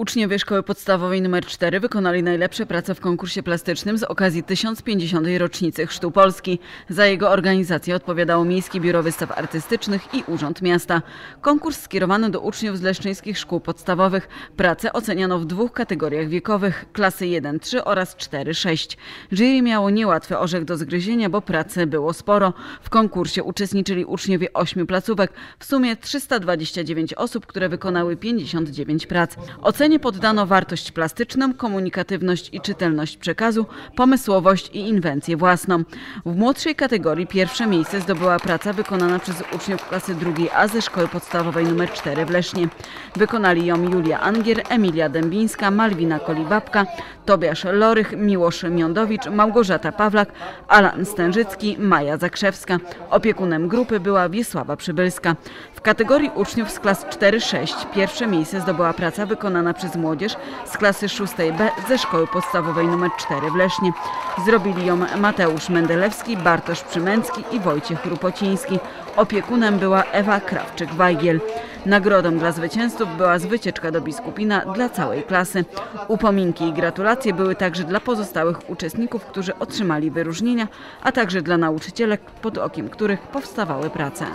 Uczniowie szkoły podstawowej nr 4 wykonali najlepsze prace w konkursie plastycznym z okazji 1050. rocznicy Chrztu Polski. Za jego organizację odpowiadało Miejski Biuro Wystaw Artystycznych i Urząd Miasta. Konkurs skierowano do uczniów z leszczyńskich szkół podstawowych. Prace oceniano w dwóch kategoriach wiekowych, klasy 1-3 oraz 4-6. Jury miało niełatwy orzech do zgryzienia, bo pracy było sporo. W konkursie uczestniczyli uczniowie ośmiu placówek, w sumie 329 osób, które wykonały 59 prac. Ocenie poddano wartość plastyczną, komunikatywność i czytelność przekazu, pomysłowość i inwencję własną. W młodszej kategorii pierwsze miejsce zdobyła praca wykonana przez uczniów klasy drugiej A ze szkoły podstawowej nr 4 w Lesznie. Wykonali ją Julia Angier, Emilia Dębińska, Malwina Kolibabka, Tobiasz Lorych, Miłosz Miądowicz, Małgorzata Pawlak, Alan Stężycki, Maja Zakrzewska. Opiekunem grupy była Wiesława Przybylska. W kategorii uczniów z klas 4-6 pierwsze miejsce zdobyła praca wykonana przez młodzież z klasy 6B ze szkoły podstawowej nr 4 w Lesznie. Zrobili ją Mateusz Mendelewski, Bartosz Przymęcki i Wojciech Rupociński. Opiekunem była Ewa Krawczyk-Wajgiel. Nagrodą dla zwycięzców była wycieczka do Biskupina dla całej klasy. Upominki i gratulacje były także dla pozostałych uczestników, którzy otrzymali wyróżnienia, a także dla nauczycielek, pod okiem których powstawały prace.